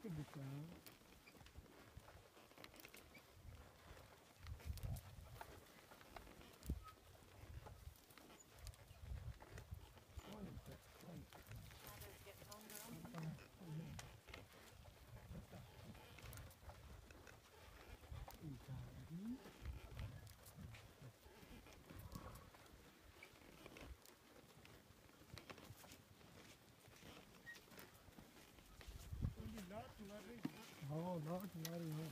che buttano. Oh, not not very.